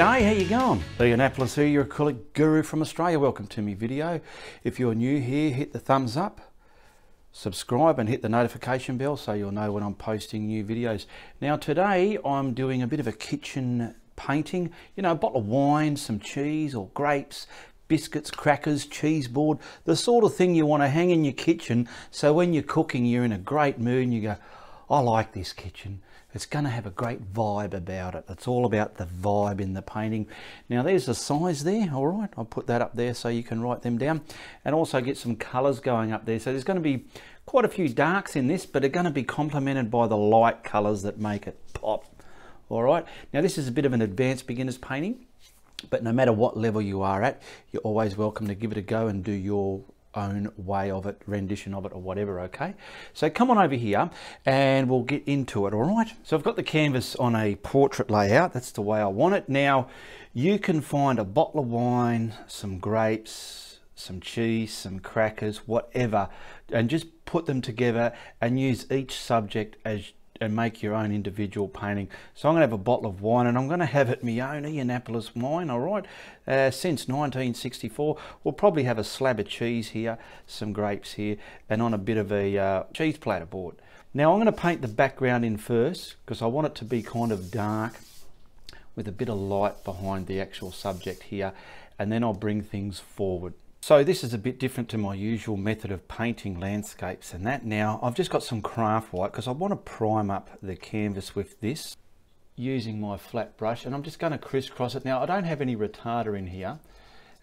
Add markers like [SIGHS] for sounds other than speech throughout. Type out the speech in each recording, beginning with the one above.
G'day, how you going? Ianapolis here, your acrylic guru from Australia. Welcome to my video. If you're new here, hit the thumbs up, subscribe and hit the notification bell so you'll know when I'm posting new videos. Now today I'm doing a bit of a kitchen painting. You know, a bottle of wine, some cheese or grapes, biscuits, crackers, cheese board, the sort of thing you want to hang in your kitchen so when you're cooking you're in a great mood and you go, I like this kitchen. It's going to have a great vibe about it. It's all about the vibe in the painting. Now there's the size there, all right. I'll put that up there so you can write them down. And also get some colours going up there. So there's going to be quite a few darks in this, but they're going to be complemented by the light colours that make it pop. All right. Now this is a bit of an advanced beginner's painting, but no matter what level you are at, you're always welcome to give it a go and do your own way of it, rendition of it or whatever, okay? So come on over here and we'll get into it, all right? So I've got the canvas on a portrait layout. That's the way I want it. Now, you can find a bottle of wine, some grapes, some cheese, some crackers, whatever, and just put them together and use each subject as and make your own individual painting. So I'm going to have a bottle of wine and I'm going to have it my own wine, all right? Uh, since 1964. We'll probably have a slab of cheese here, some grapes here, and on a bit of a uh, cheese platter board. Now I'm going to paint the background in first because I want it to be kind of dark with a bit of light behind the actual subject here and then I'll bring things forward. So this is a bit different to my usual method of painting landscapes and that. Now I've just got some craft white because I want to prime up the canvas with this using my flat brush and I'm just going to crisscross it. Now I don't have any retarder in here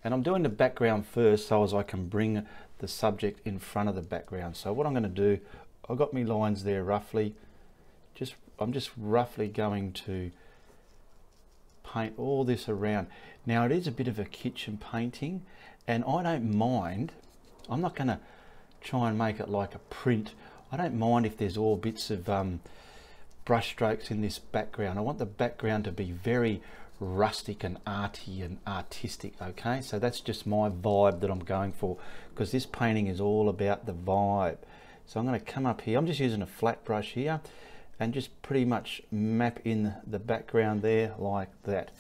and I'm doing the background first so as I can bring the subject in front of the background. So what I'm going to do, I've got my lines there roughly, just I'm just roughly going to paint all this around. Now it is a bit of a kitchen painting and I don't mind, I'm not going to try and make it like a print. I don't mind if there's all bits of um, brush strokes in this background. I want the background to be very rustic and arty and artistic okay so that's just my vibe that I'm going for because this painting is all about the vibe so I'm going to come up here I'm just using a flat brush here and just pretty much map in the background there like that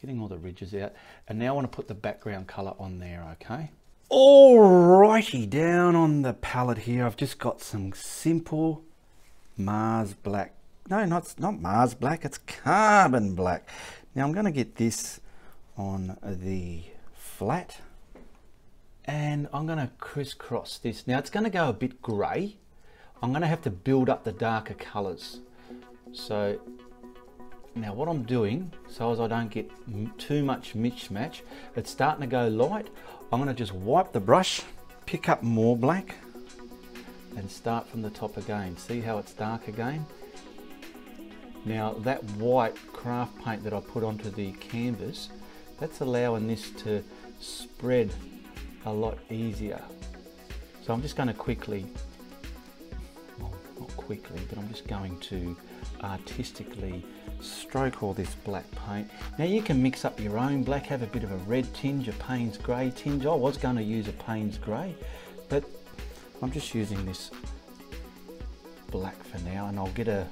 getting all the ridges out. And now I want to put the background color on there, okay? Alrighty, down on the palette here, I've just got some simple Mars black. No, not, not Mars black, it's carbon black. Now I'm going to get this on the flat and I'm going to crisscross this. Now it's going to go a bit grey. I'm going to have to build up the darker colours. So now what I'm doing, so as I don't get too much mismatch, it's starting to go light. I'm gonna just wipe the brush, pick up more black, and start from the top again. See how it's dark again? Now that white craft paint that I put onto the canvas, that's allowing this to spread a lot easier. So I'm just gonna quickly, well, not quickly, but I'm just going to artistically stroke all this black paint. Now you can mix up your own black, have a bit of a red tinge, a Payne's grey tinge. I was going to use a Payne's grey, but I'm just using this black for now and I'll get a,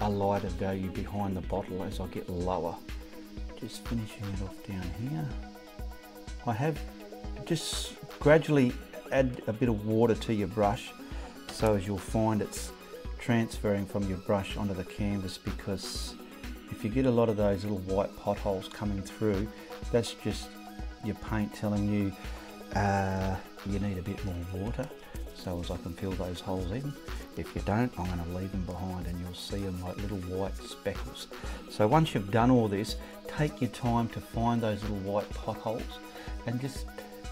a lighter value behind the bottle as I get lower. Just finishing it off down here. I have just gradually add a bit of water to your brush so as you'll find it's transferring from your brush onto the canvas because if you get a lot of those little white potholes coming through, that's just your paint telling you uh, you need a bit more water so as I can fill those holes in. If you don't, I'm going to leave them behind and you'll see them like little white speckles. So once you've done all this, take your time to find those little white potholes and just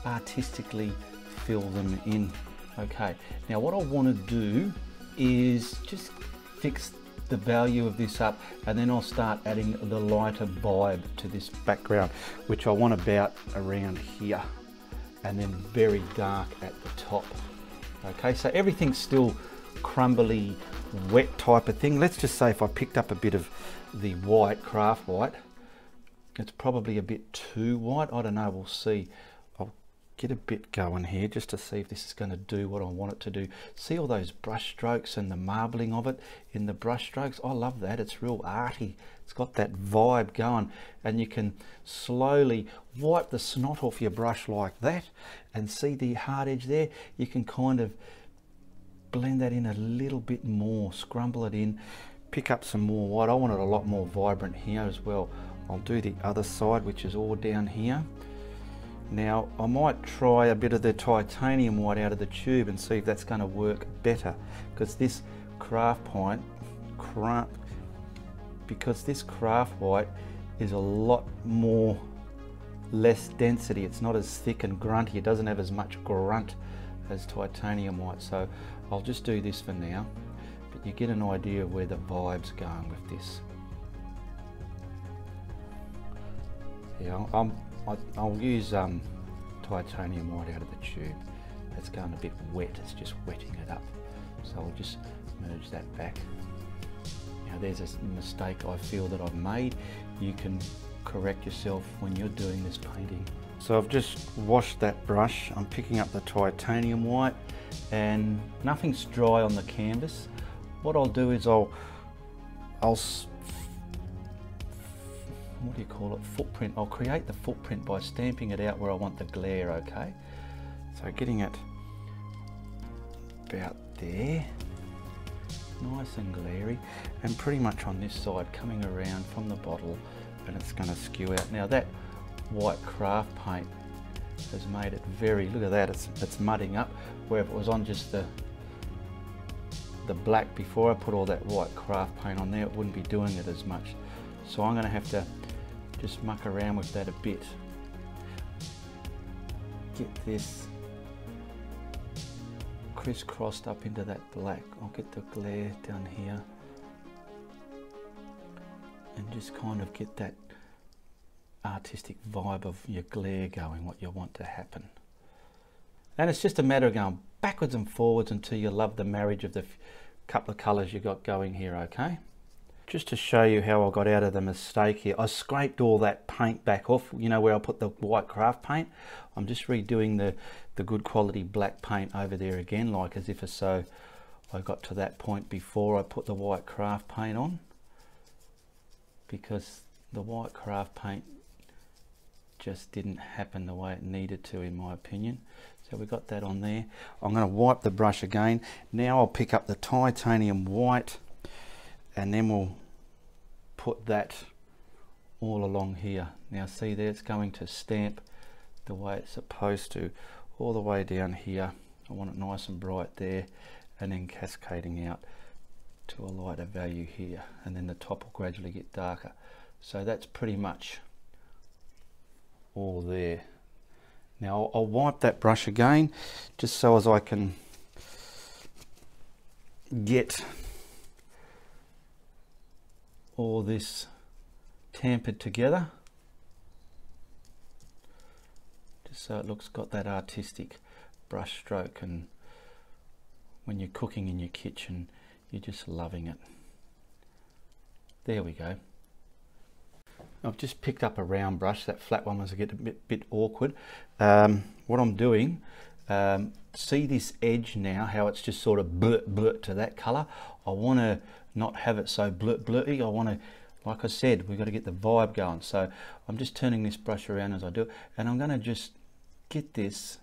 artistically fill them in. Okay, now what I want to do is just fix the value of this up and then I'll start adding the lighter vibe to this background which I want about around here and then very dark at the top. Okay so everything's still crumbly wet type of thing. Let's just say if I picked up a bit of the white craft white it's probably a bit too white. I don't know we'll see get a bit going here just to see if this is going to do what I want it to do. See all those brush strokes and the marbling of it in the brush strokes? I love that. It's real arty. It's got that vibe going and you can slowly wipe the snot off your brush like that and see the hard edge there. You can kind of blend that in a little bit more, scrumble it in, pick up some more white. I want it a lot more vibrant here as well. I'll do the other side, which is all down here. Now, I might try a bit of the titanium white out of the tube and see if that's going to work better, because this craft point, craft, because this craft white is a lot more less density. It's not as thick and grunty. It doesn't have as much grunt as titanium white. So I'll just do this for now, but you get an idea of where the vibe's going with this. Yeah, I'm, I'll use um, titanium white out of the tube. That's going a bit wet, it's just wetting it up. So I'll just merge that back. Now there's a mistake I feel that I've made. You can correct yourself when you're doing this painting. So I've just washed that brush. I'm picking up the titanium white and nothing's dry on the canvas. What I'll do is I'll, I'll what do you call it, footprint. I'll create the footprint by stamping it out where I want the glare, okay? So getting it about there, nice and glary, and pretty much on this side coming around from the bottle and it's going to skew out. Now that white craft paint has made it very, look at that, it's, it's mudding up, where if it was on just the the black before I put all that white craft paint on there, it wouldn't be doing it as much. So I'm going to have to just muck around with that a bit. Get this crisscrossed up into that black. I'll get the glare down here and just kind of get that artistic vibe of your glare going, what you want to happen. And it's just a matter of going backwards and forwards until you love the marriage of the couple of colours you got going here, okay? Just to show you how I got out of the mistake here, I scraped all that paint back off, you know where I put the white craft paint. I'm just redoing the, the good quality black paint over there again, like as if as so I got to that point before I put the white craft paint on. Because the white craft paint just didn't happen the way it needed to in my opinion. So we got that on there. I'm going to wipe the brush again. Now I'll pick up the titanium white and then we'll put that all along here. Now see there it's going to stamp the way it's supposed to. All the way down here I want it nice and bright there and then cascading out to a lighter value here and then the top will gradually get darker. So that's pretty much all there. Now I'll wipe that brush again just so as I can get all this tampered together. Just so it looks got that artistic brush stroke and when you're cooking in your kitchen you're just loving it. There we go. I've just picked up a round brush. That flat one was a, bit, bit awkward. Um, what I'm doing um, see this edge now how it's just sort of blurt blurt to that color I want to not have it so blurt I want to like I said we've got to get the vibe going. So I'm just turning this brush around as I do it and I'm going to just get this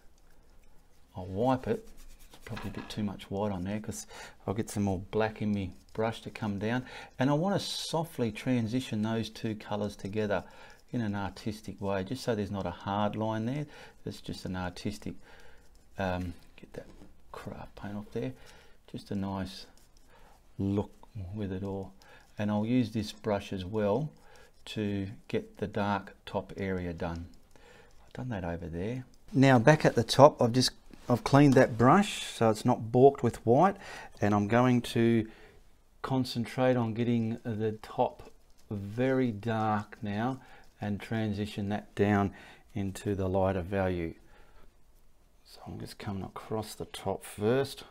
I'll wipe it. It's probably a bit too much white on there because I'll get some more black in me brush to come down. And I want to softly transition those two colors together in an artistic way just so there's not a hard line there. It's just an artistic um, get that craft paint off there. Just a nice look with it all. And I'll use this brush as well to get the dark top area done. I've done that over there. Now back at the top I've just I've cleaned that brush so it's not balked with white and I'm going to concentrate on getting the top very dark now and transition that down into the lighter value. So I'm just coming across the top first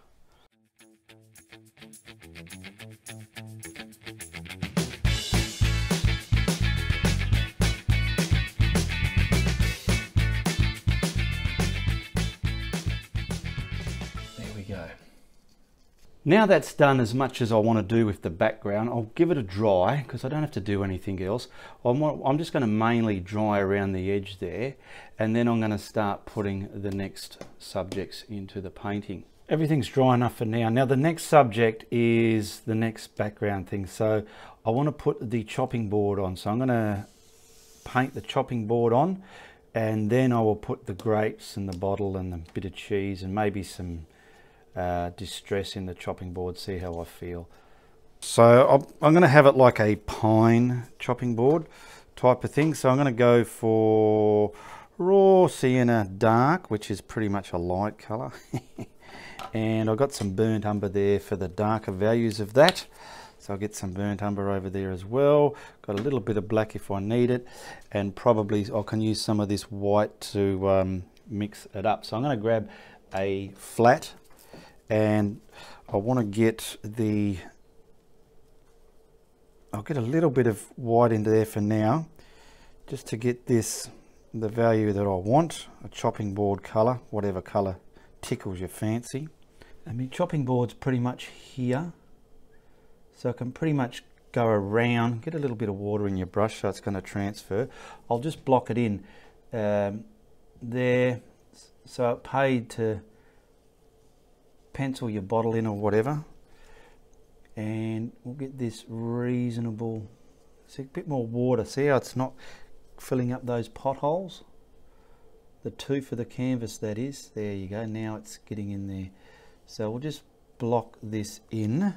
now that's done as much as I want to do with the background, I'll give it a dry because I don't have to do anything else. I'm, I'm, just going to mainly dry around the edge there and then I'm going to start putting the next subjects into the painting. Everything's dry enough for now. Now the next subject is the next background thing. So I want to put the chopping board on. So I'm going to paint the chopping board on and then I will put the grapes and the bottle and the bit of cheese and maybe some uh, distress in the chopping board, see how I feel. So I'm going to have it like a pine chopping board type of thing. So I'm going to go for raw sienna dark, which is pretty much a light colour. [LAUGHS] and I've got some burnt umber there for the darker values of that. So I'll get some burnt umber over there as well. Got a little bit of black if I need it. And probably I can use some of this white to um, mix it up. So I'm going to grab a flat and I want to get the I'll get a little bit of white into there for now just to get this the value that I want a chopping board color whatever color tickles your fancy and mean, chopping board's pretty much here. So I can pretty much go around get a little bit of water in your brush so it's going to transfer. I'll just block it in. Um, there so it paid to pencil your bottle in or whatever. And we'll get this reasonable see a bit more water. See how it's not filling up those potholes? The two for the canvas that is. There you go. Now it's getting in there so we'll just block this in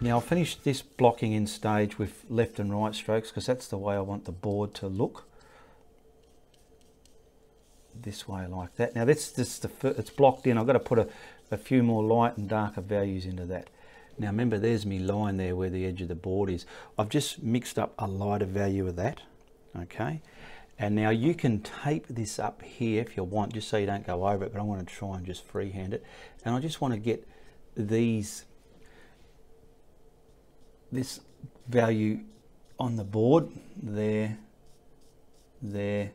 Now I'll finish this blocking in stage with left and right strokes because that's the way I want the board to look. This way like that. Now this just the it's blocked in. I've got to put a, a few more light and darker values into that. Now remember there's me line there where the edge of the board is. I've just mixed up a lighter value of that. Okay. And now you can tape this up here if you want, just so you don't go over it, but I want to try and just freehand it. And I just want to get these this value on the board there, there,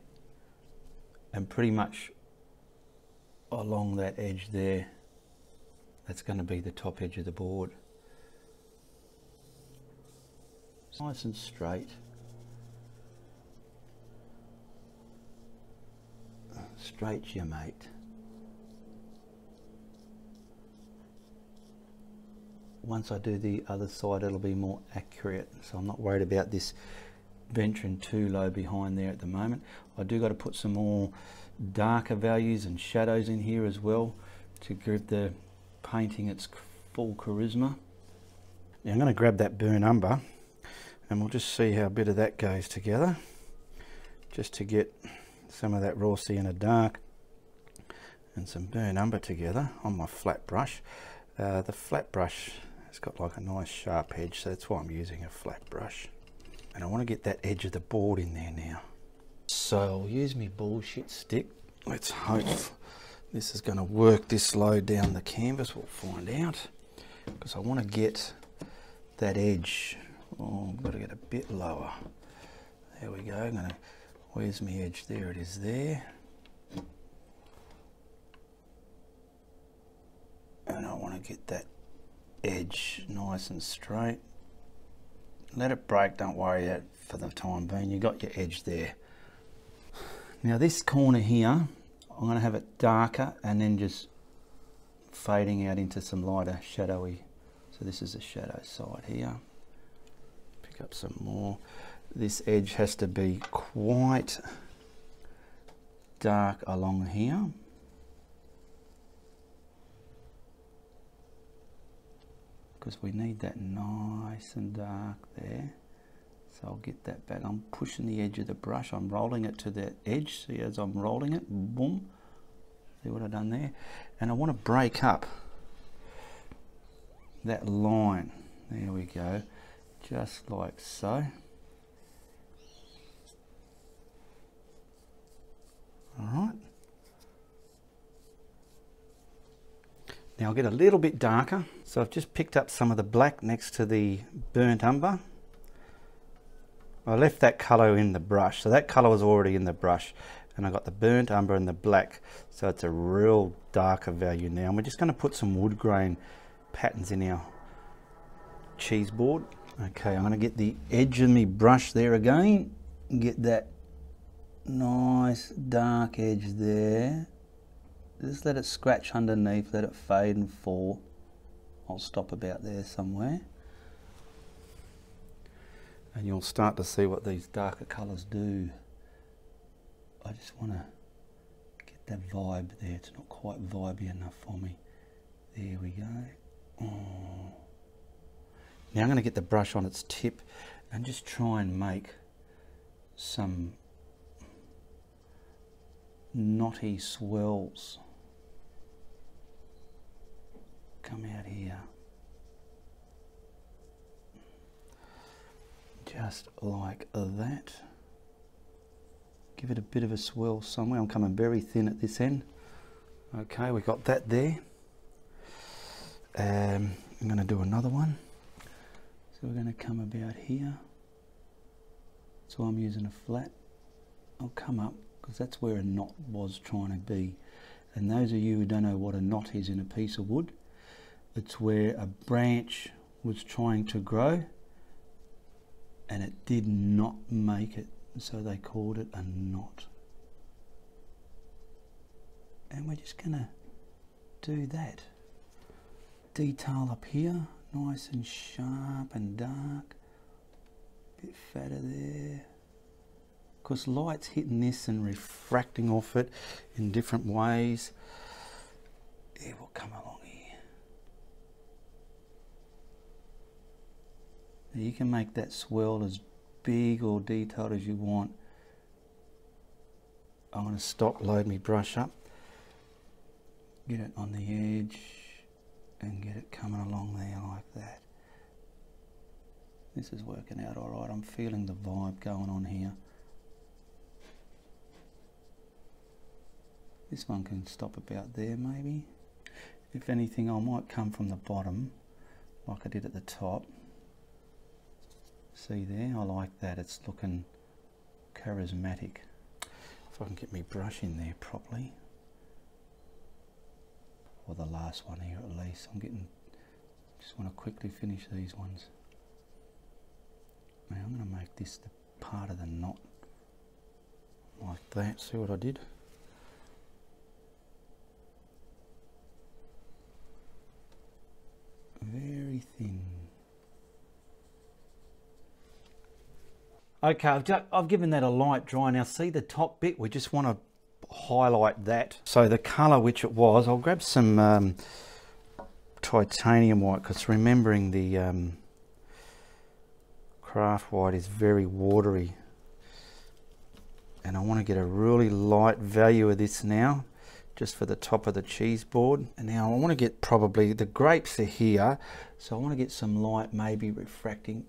and pretty much along that edge there. That's going to be the top edge of the board. Nice and straight. Straight your mate. once I do the other side it'll be more accurate so I'm not worried about this venturing too low behind there at the moment I do got to put some more darker values and shadows in here as well to give the painting its full charisma now I'm going to grab that burn umber and we'll just see how a bit of that goes together just to get some of that raw sienna dark and some burn umber together on my flat brush uh, the flat brush it's got like a nice sharp edge, so that's why I'm using a flat brush. And I want to get that edge of the board in there now. So I'll use my bullshit stick. Let's hope this is going to work this low down the canvas. We'll find out. Because I want to get that edge. Oh, I've got to get a bit lower. There we go. I'm going to, where's my edge? There it is there. And I want to get that edge nice and straight. Let it break, don't worry for the time being. You got your edge there. Now this corner here, I'm going to have it darker and then just fading out into some lighter shadowy. So this is the shadow side here. Pick up some more. This edge has to be quite dark along here. because we need that nice and dark there. So I'll get that back. I'm pushing the edge of the brush. I'm rolling it to the edge. See as I'm rolling it, boom. See what I've done there? And I want to break up that line. There we go. Just like so. Alright. Now I'll get a little bit darker. So I've just picked up some of the black next to the burnt umber. I left that colour in the brush. So that colour was already in the brush. And I got the burnt umber and the black. So it's a real darker value now. And we're just going to put some wood grain patterns in our cheese board. Okay, I'm going to get the edge of my brush there again. Get that nice dark edge there. Just let it scratch underneath, let it fade and fall. I'll stop about there somewhere. And you'll start to see what these darker colours do. I just want to get that vibe there. It's not quite vibey enough for me. There we go. Oh. Now I'm going to get the brush on its tip and just try and make some knotty swells come out here just like that. Give it a bit of a swirl somewhere. I'm coming very thin at this end. Okay we've got that there. Um, I'm going to do another one. So we're going to come about here. So I'm using a flat. I'll come up because that's where a knot was trying to be. And those of you who don't know what a knot is in a piece of wood it's where a branch was trying to grow and it did not make it so they called it a knot. And we're just gonna do that. Detail up here nice and sharp and dark. Bit fatter there. Because light's hitting this and refracting off it in different ways. It will come along you can make that swirl as big or detailed as you want. I'm going to stop, load my brush up, get it on the edge and get it coming along there like that. This is working out alright, I'm feeling the vibe going on here. This one can stop about there maybe. If anything I might come from the bottom like I did at the top See there, I like that, it's looking charismatic. If I can get my brush in there properly. Or the last one here at least. I'm getting, just want to quickly finish these ones. Now I'm going to make this the part of the knot. Like that, see what I did? Very thin. Okay, I've, just, I've given that a light dry. Now see the top bit, we just want to highlight that. So the colour which it was, I'll grab some um, titanium white because remembering the um, craft white is very watery. And I want to get a really light value of this now just for the top of the cheese board. And now I want to get probably, the grapes are here, so I want to get some light maybe refracting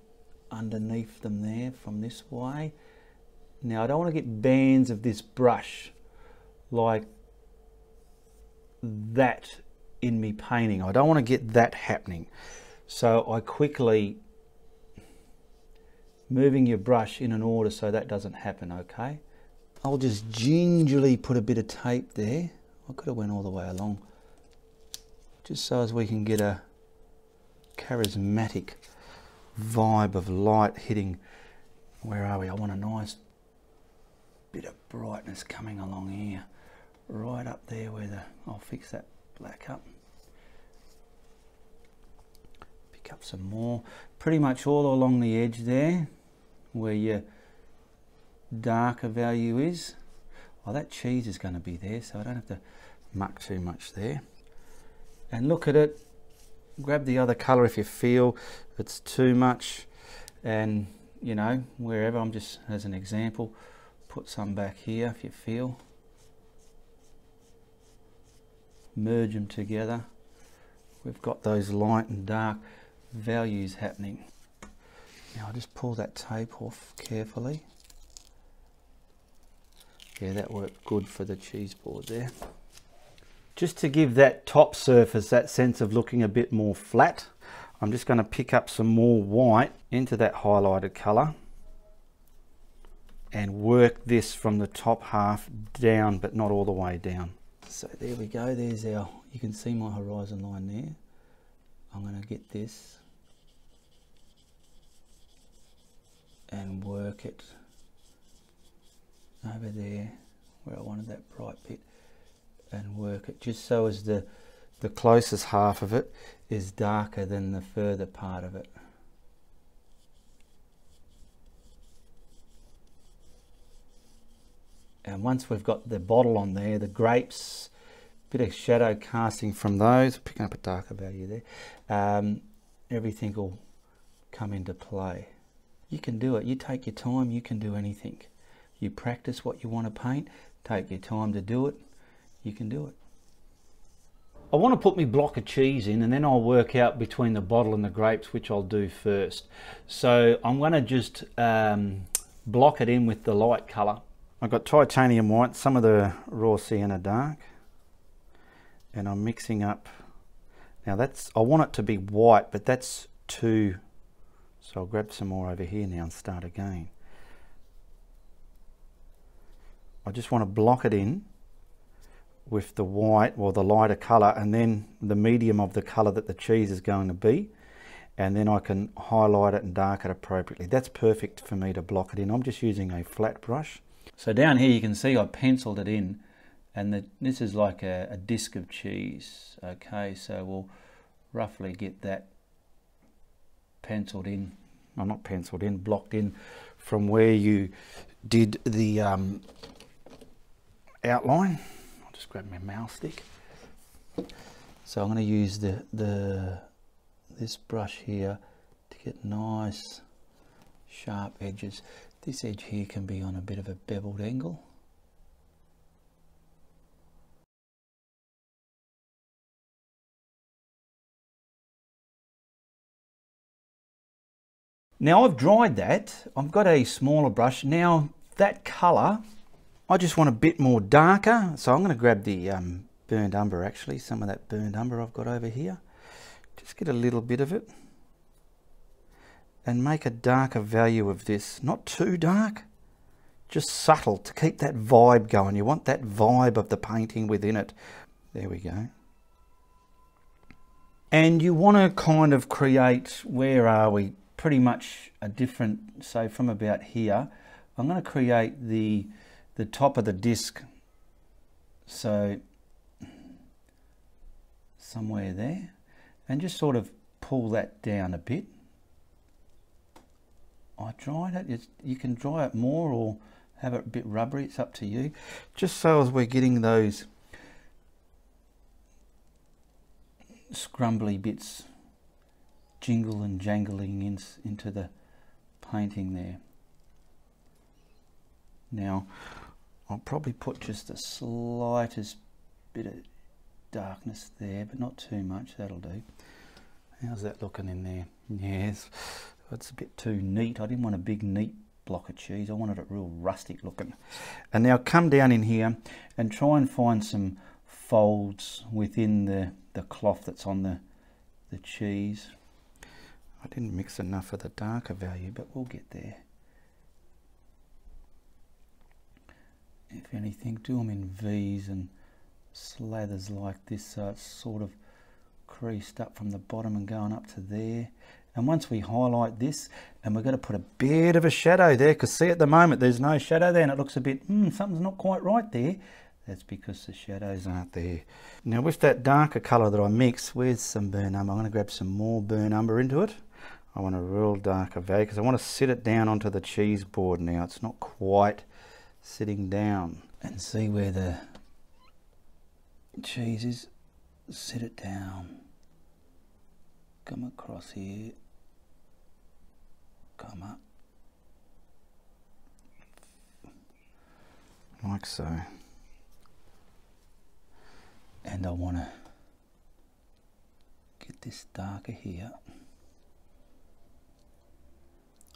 underneath them there from this way. Now I don't want to get bands of this brush like that in me painting. I don't want to get that happening. So I quickly moving your brush in an order so that doesn't happen, okay? I'll just gingerly put a bit of tape there. I could have went all the way along. Just so as we can get a charismatic vibe of light hitting, where are we? I want a nice bit of brightness coming along here, right up there where the, I'll fix that black up. Pick up some more, pretty much all along the edge there, where your darker value is. Well, that cheese is going to be there, so I don't have to muck too much there. And look at it, grab the other color if you feel it's too much. And you know wherever I'm just as an example put some back here if you feel. Merge them together. We've got those light and dark values happening. Now I'll just pull that tape off carefully. Yeah that worked good for the cheese board there just to give that top surface that sense of looking a bit more flat, I'm just going to pick up some more white into that highlighted colour and work this from the top half down but not all the way down. So there we go, there's our, you can see my horizon line there. I'm going to get this and work it over there where I wanted that bright bit and work it just so as the the closest half of it is darker than the further part of it. And once we've got the bottle on there, the grapes, bit of shadow casting from those, picking up a darker value there, um, everything will come into play. You can do it. You take your time, you can do anything. You practice what you want to paint, take your time to do it, you can do it. I want to put my block of cheese in and then I'll work out between the bottle and the grapes which I'll do first. So I'm going to just um, block it in with the light colour. I've got titanium white, some of the raw sienna dark and I'm mixing up. Now that's, I want it to be white but that's too, so I'll grab some more over here now and start again. I just want to block it in with the white or the lighter colour and then the medium of the colour that the cheese is going to be and then I can highlight it and darken it appropriately. That's perfect for me to block it in. I'm just using a flat brush. So down here you can see I penciled it in and the, this is like a, a disc of cheese. Okay, so we'll roughly get that penciled in, I'm not penciled in, blocked in from where you did the um, outline just grab my mahl stick. So I'm going to use the, the this brush here to get nice sharp edges. This edge here can be on a bit of a beveled angle. Now I've dried that, I've got a smaller brush. Now that colour I just want a bit more darker, so I'm going to grab the um, burned umber actually, some of that burned umber I've got over here. Just get a little bit of it and make a darker value of this. Not too dark, just subtle to keep that vibe going. You want that vibe of the painting within it. There we go. And you want to kind of create, where are we? Pretty much a different, so from about here, I'm going to create the the top of the disc. So somewhere there. And just sort of pull that down a bit. I dried it. It's, you can dry it more or have it a bit rubbery. It's up to you. Just so as we're getting those scrumbly bits jingle and jangling in, into the painting there. Now I'll probably put just the slightest bit of darkness there, but not too much, that'll do. How's that looking in there? Yes, it's a bit too neat. I didn't want a big neat block of cheese. I wanted it real rustic looking. And now come down in here and try and find some folds within the, the cloth that's on the, the cheese. I didn't mix enough of the darker value, but we'll get there. If anything, do them in V's and slathers like this so it's sort of creased up from the bottom and going up to there. And once we highlight this, and we're going to put a bit of a shadow there, because see at the moment there's no shadow there and it looks a bit, hmm, something's not quite right there. That's because the shadows aren't there. Now with that darker colour that I mix, where's some burn umber? I'm going to grab some more burn umber into it. I want a real darker value because I want to sit it down onto the cheese board now. It's not quite sitting down. And see where the cheese is. Sit it down. Come across here. Come up. Like so. And I want to get this darker here.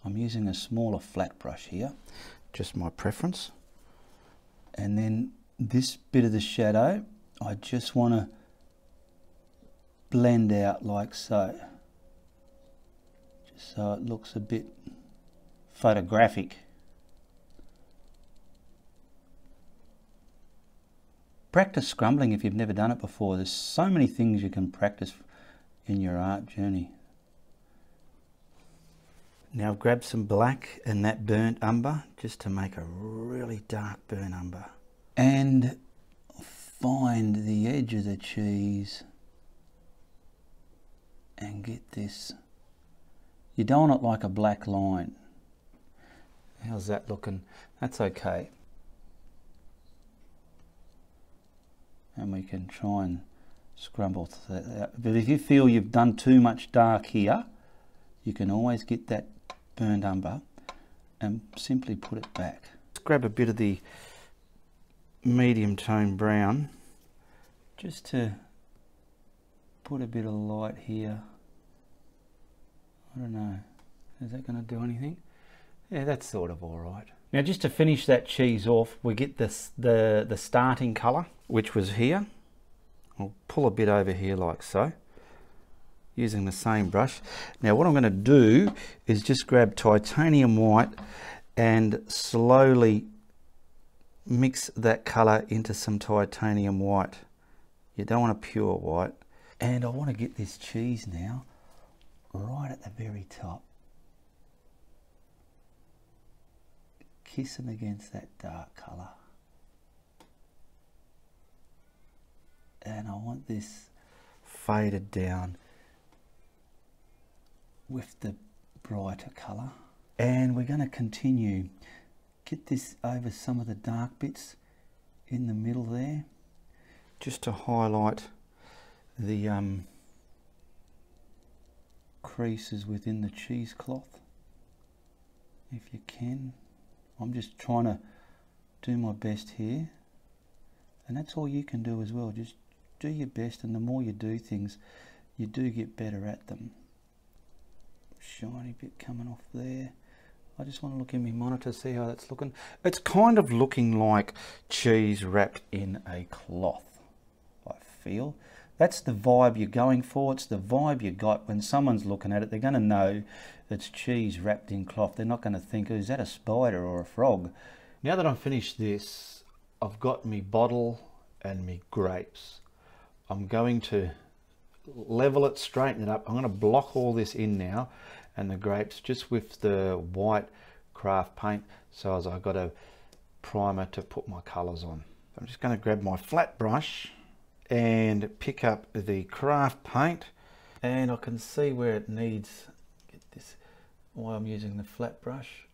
I'm using a smaller flat brush here. Just my preference and then this bit of the shadow I just want to blend out like so. Just so it looks a bit photographic. Practice scrumbling if you've never done it before. There's so many things you can practice in your art journey. Now grab some black and that burnt umber just to make a really dark burnt umber. And find the edge of the cheese and get this. You don't want it like a black line. How's that looking? That's okay. And we can try and scrumble that out. But if you feel you've done too much dark here, you can always get that burned umber and simply put it back. Let's grab a bit of the medium tone brown just to put a bit of light here. I don't know, is that going to do anything? Yeah, that's sort of all right. Now just to finish that cheese off, we get this the, the starting colour, which was here. I'll pull a bit over here like so, using the same brush. Now what I'm going to do is just grab titanium white and slowly mix that colour into some titanium white. You don't want a pure white. And I want to get this cheese now right at the very top. Kissing against that dark colour. And I want this faded down with the brighter colour. And we're going to continue. Get this over some of the dark bits in the middle there. Just to highlight the um, creases within the cheesecloth if you can. I'm just trying to do my best here. And that's all you can do as well. Just do your best and the more you do things you do get better at them shiny bit coming off there I just want to look in my monitor see how that's looking it's kind of looking like cheese wrapped in a cloth I feel. That's the vibe you're going for. It's the vibe you got when someone's looking at it. They're going to know it's cheese wrapped in cloth. They're not going to think, oh, is that a spider or a frog? Now that I've finished this, I've got me bottle and me grapes. I'm going to level it, straighten it up. I'm going to block all this in now and the grapes just with the white craft paint so as I've got a primer to put my colours on. I'm just going to grab my flat brush and pick up the craft paint and I can see where it needs get this why I'm using the flat brush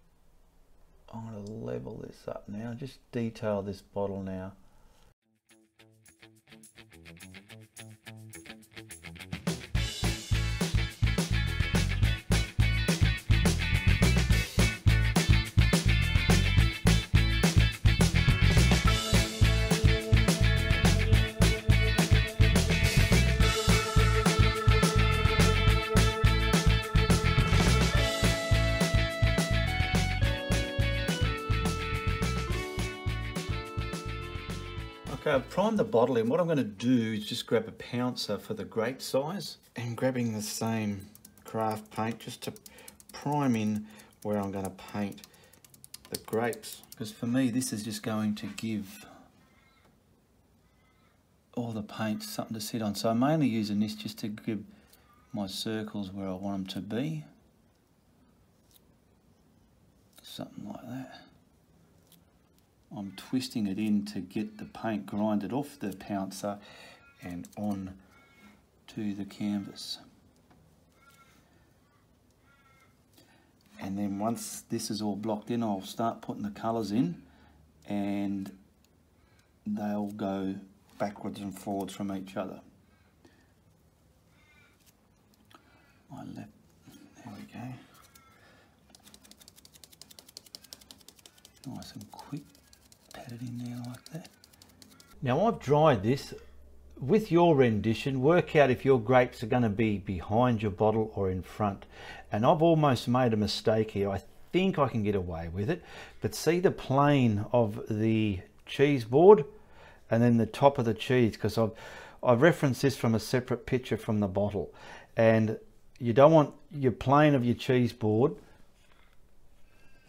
I'm going to level this up now just detail this bottle now I've primed the bottle and what I'm going to do is just grab a pouncer for the grape size and grabbing the same craft paint just to prime in where I'm going to paint the grapes. Because for me this is just going to give all the paint something to sit on. So I'm mainly using this just to give my circles where I want them to be. Something like that. I'm twisting it in to get the paint grinded off the pouncer and on to the canvas. And then once this is all blocked in, I'll start putting the colours in and they'll go backwards and forwards from each other. My left, there we go. Nice and quick pat it in there like that. Now I've dried this. With your rendition, work out if your grapes are going to be behind your bottle or in front. And I've almost made a mistake here. I think I can get away with it. But see the plane of the cheese board? and then the top of the cheese because I've I've referenced this from a separate picture from the bottle and you don't want your plane of your cheese board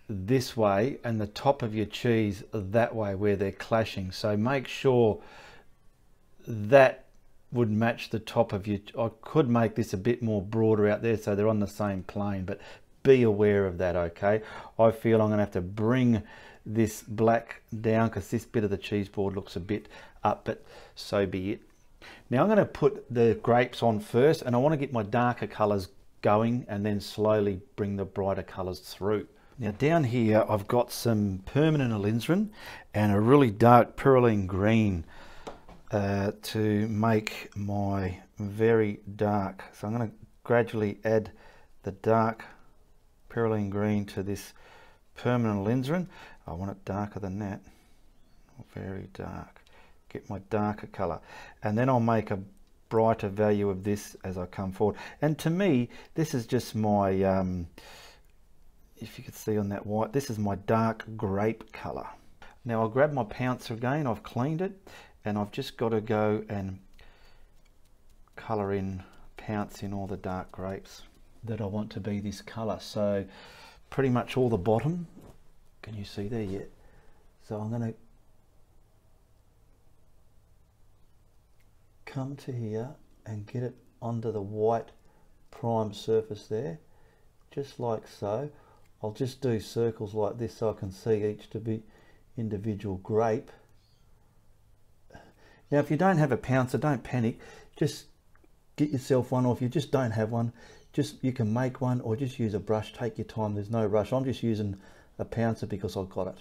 this way and the top of your cheese that way where they're clashing. So make sure that would match the top of your I could make this a bit more broader out there so they're on the same plane but be aware of that okay? I feel I'm gonna have to bring this black down because this bit of the cheese board looks a bit up but so be it. Now I'm going to put the grapes on first and I want to get my darker colors going and then slowly bring the brighter colors through now down here I've got some permanent alizarin and a really dark perylene green uh, to make my very dark. So I'm going to gradually add the dark perylene green to this permanent alizarin I want it darker than that. Very dark. Get my darker color. And then I'll make a brighter value of this as I come forward. And to me this is just my um, if you could see on that white this is my dark grape color now I'll grab my pouncer again I've cleaned it and I've just got to go and color in pounce in all the dark grapes that I want to be this color so pretty much all the bottom can you see there yet? So I'm going to come to here and get it onto the white prime surface there, just like so. I'll just do circles like this so I can see each to be individual grape. Now if you don't have a pouncer, don't panic. Just get yourself one or if you just don't have one, just you can make one or just use a brush. Take your time, there's no rush. I'm just using a pouncer because I've got it.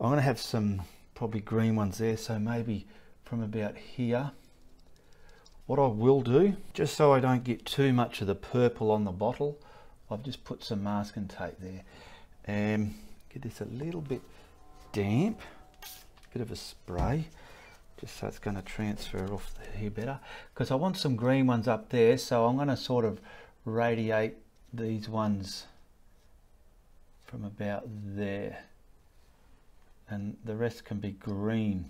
I'm going to have some probably green ones there, so maybe from about here. What I will do, just so I don't get too much of the purple on the bottle, I've just put some masking tape there. Um, and get this a little bit damp, a bit of a spray, just so it's going to transfer off here better. Because I want some green ones up there, so I'm going to sort of radiate these ones from about there and the rest can be green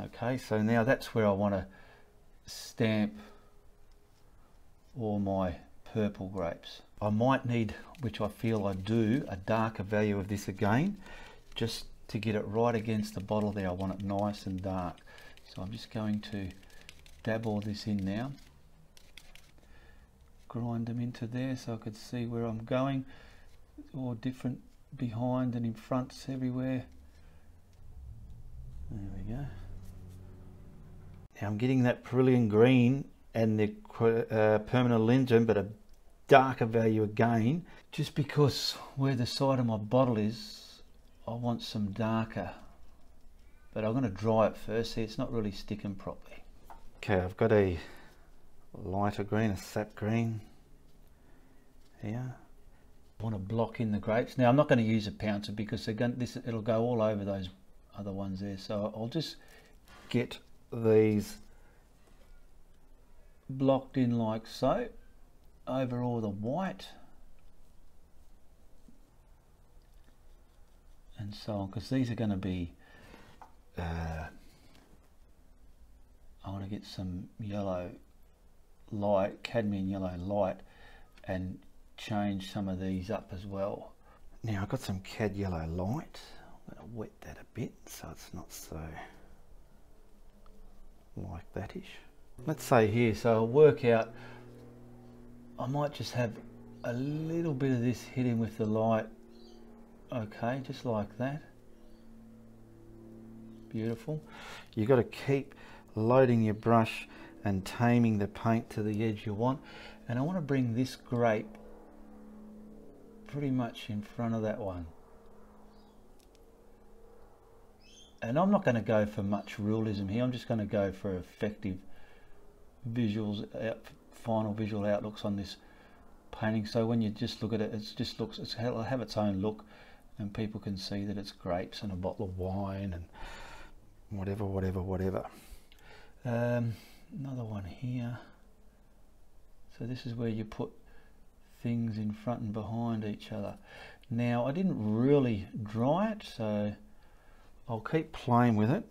okay so now that's where I want to stamp all my purple grapes. I might need which I feel I do a darker value of this again just to get it right against the bottle there. I want it nice and dark. So I'm just going to dab all this in now. Grind them into there so I could see where I'm going. All different behind and in fronts everywhere. There we go. Now I'm getting that Perylene green and the uh, permanent alizarin, but a darker value again, just because where the side of my bottle is, I want some darker. But I'm going to dry it first. See, it's not really sticking properly. Okay, I've got a lighter green, a sap green here I want to block in the grapes. Now I'm not going to use a pouncer because going, this it'll go all over those other ones there. So I'll just get these blocked in like so over all the white and so on because these are going to be uh, I want to get some yellow light cadmium yellow light and change some of these up as well. Now I've got some cad yellow light. I'm going to wet that a bit so it's not so like that-ish. Let's say here, so I'll work out, I might just have a little bit of this hitting with the light. Okay, just like that. Beautiful. You've got to keep loading your brush and taming the paint to the edge you want. And I want to bring this grape pretty much in front of that one. And I'm not going to go for much realism here, I'm just going to go for effective visuals, uh, final visual outlooks on this painting. So when you just look at it, it just looks, it's have its own look and people can see that it's grapes and a bottle of wine and whatever, whatever, whatever. Um, another one here. So this is where you put things in front and behind each other. Now I didn't really dry it so I'll keep playing with it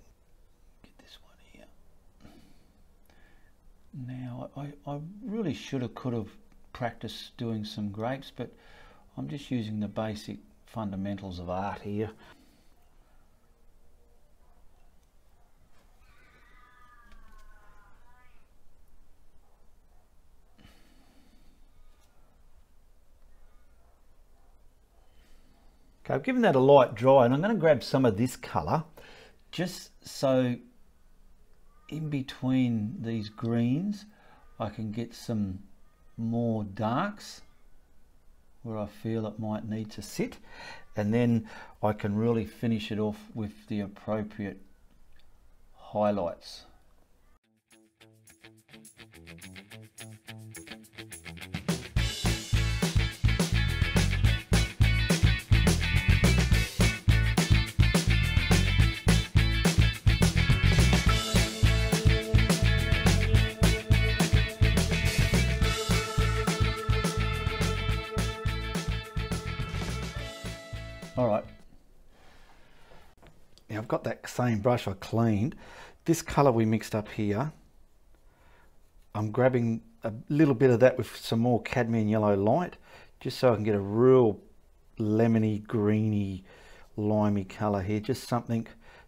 Now, I, I really should have, could have practiced doing some grapes, but I'm just using the basic fundamentals of art here. Okay, I've given that a light dry and I'm going to grab some of this colour just so in between these greens I can get some more darks where I feel it might need to sit and then I can really finish it off with the appropriate highlights. Same brush I cleaned. This colour we mixed up here, I'm grabbing a little bit of that with some more cadmium yellow light, just so I can get a real lemony, greeny, limey colour here. Just something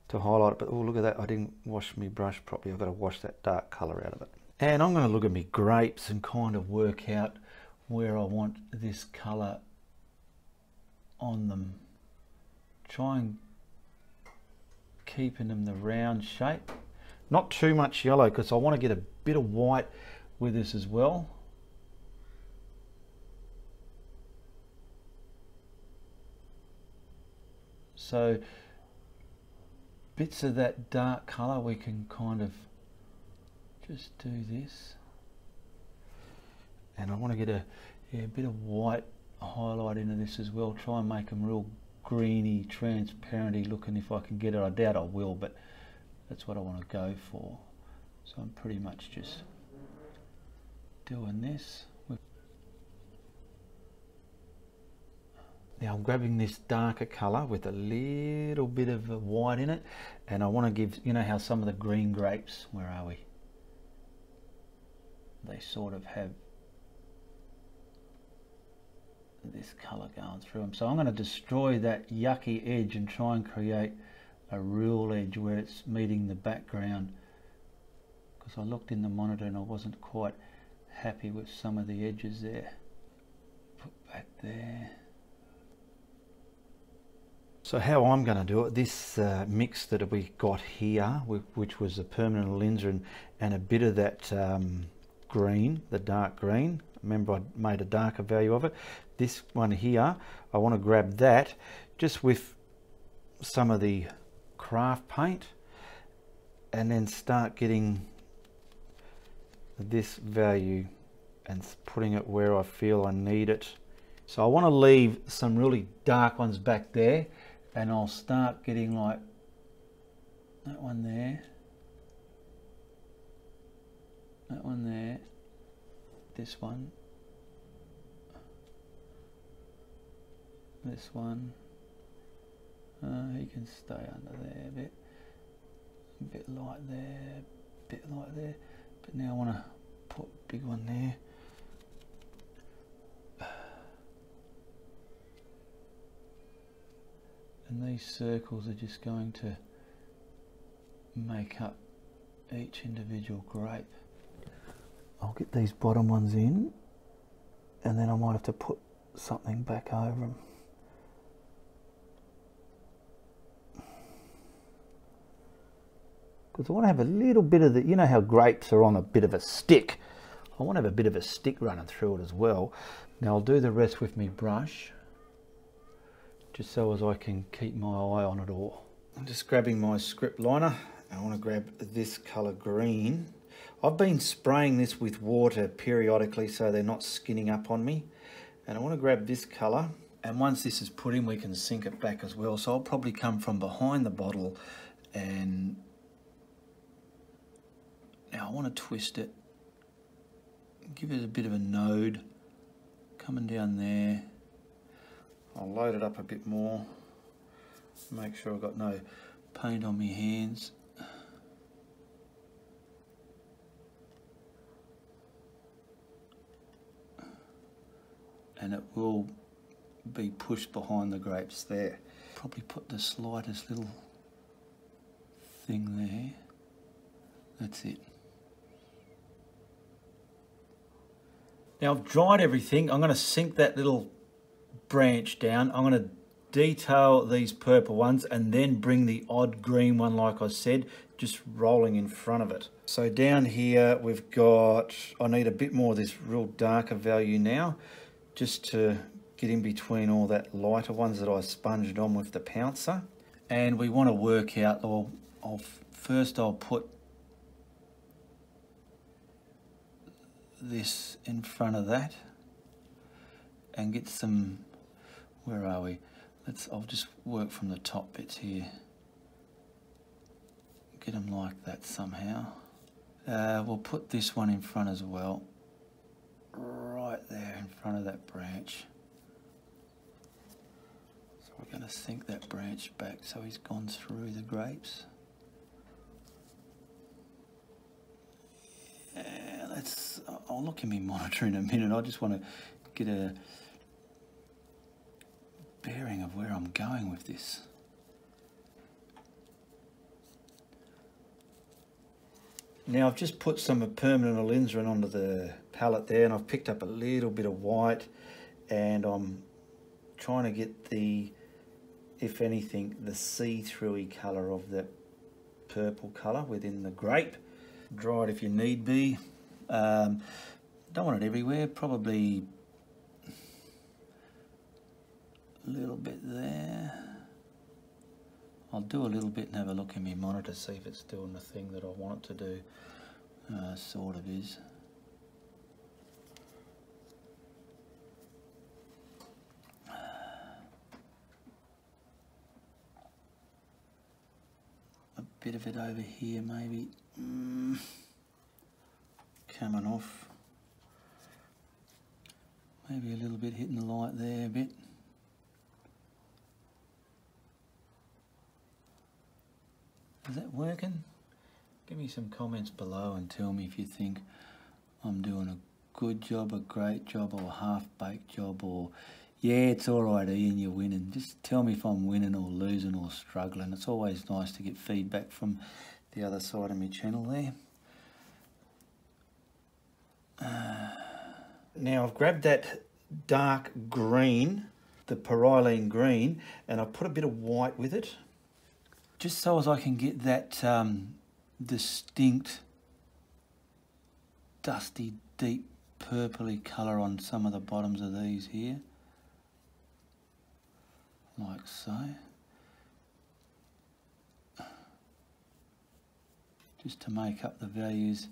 to highlight it. But oh, look at that. I didn't wash my brush properly. I've got to wash that dark colour out of it. And I'm going to look at my grapes and kind of work out where I want this colour on them try and keeping them the round shape. Not too much yellow because I want to get a bit of white with this as well. So bits of that dark colour we can kind of just do this. And I want to get a, yeah, a bit of white highlight into this as well. Try and make them real greeny, transparenty looking if I can get it. I doubt I will, but that's what I want to go for. So I'm pretty much just doing this. Now I'm grabbing this darker colour with a little bit of white in it and I want to give, you know how some of the green grapes, where are we? They sort of have this color going through them. So I'm going to destroy that yucky edge and try and create a real edge where it's meeting the background because I looked in the monitor and I wasn't quite happy with some of the edges there. Put back there. So how I'm going to do it, this uh, mix that we got here, which was a permanent alizarin and a bit of that um, green, the dark green, remember I made a darker value of it, this one here, I want to grab that just with some of the craft paint and then start getting this value and putting it where I feel I need it. So I want to leave some really dark ones back there and I'll start getting like that one there, that one there, this one, this one. Uh, he can stay under there a bit. A bit light there a bit light there. But now I want to put a big one there. [SIGHS] And these circles are just going to make up each individual grape. I'll get these bottom ones in and then I might have to put something back over them because I want to have a little bit of the, you know how grapes are on a bit of a stick. I want to have a bit of a stick running through it as well. Now I'll do the rest with my brush, just so as I can keep my eye on it all. I'm just grabbing my script liner. I want to grab this colour green. I've been spraying this with water periodically so they're not skinning up on me. And I want to grab this colour. And once this is put in, we can sink it back as well. So I'll probably come from behind the bottle and now I want to twist it, give it a bit of a node coming down there. I'll load it up a bit more, make sure I've got no paint on my hands. And it will be pushed behind the grapes there. Probably put the slightest little thing there. That's it. Now I've dried everything. I'm going to sink that little branch down. I'm going to detail these purple ones and then bring the odd green one like I said just rolling in front of it. So down here we've got, I need a bit more of this real darker value now just to get in between all that lighter ones that I sponged on with the pouncer. And we want to work out, I'll, I'll first I'll put this in front of that and get some, where are we? Let's, I'll just work from the top bits here. Get them like that somehow. Uh, we'll put this one in front as well. Right there in front of that branch. So we're going to sink that branch back so he's gone through the grapes. Let's, I'll look at my monitor in a minute. I just want to get a bearing of where I'm going with this. Now I've just put some permanent alizarin onto the palette there and I've picked up a little bit of white and I'm trying to get the, if anything, the see-through colour of that purple colour within the grape. Dry it if you need be. Um, don't want it everywhere, probably a little bit there. I'll do a little bit and have a look in my monitor, see if it's doing the thing that I want it to do. Uh, sort of is. Bit of it over here maybe. Mm. Coming off. Maybe a little bit hitting the light there a bit. Is that working? Give me some comments below and tell me if you think I'm doing a good job, a great job, or a half-baked job, or yeah, it's all right, Ian, you're winning. Just tell me if I'm winning or losing or struggling. It's always nice to get feedback from the other side of my channel there. Uh, now I've grabbed that dark green, the perylene green, and I've put a bit of white with it just so as I can get that um, distinct dusty deep purpley colour on some of the bottoms of these here like so just to make up the values.